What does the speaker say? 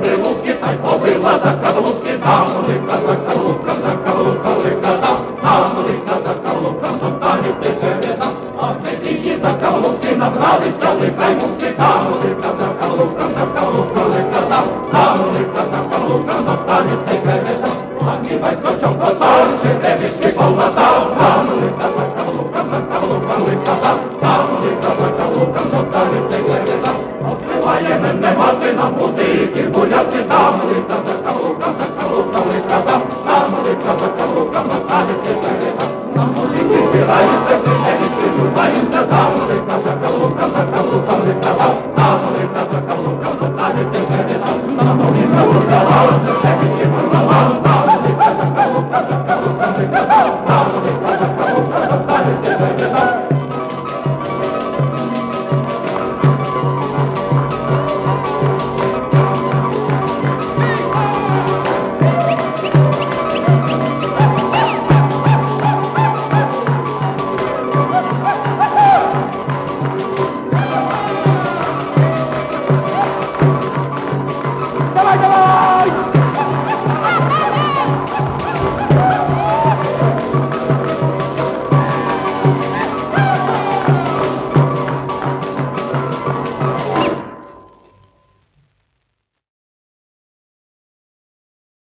Приволки, так побила, так каблуки. на каблуки набралися, лихай мовки, каголика на каблуках, на каблуках, лика там, каголика на каблуках, настанеться й береза, мані батькочок посадчи, де вішки полота, каголика на каблуках, на каблуках, лика там, каголика на каблуках, настанеться й береза, обсиває мене мати на бути, і гуляти там, лика на каблуках, на каблуках, лика там, каголика на каблуках, настанеться й береза, на мужики збирається, де вішки Thank you.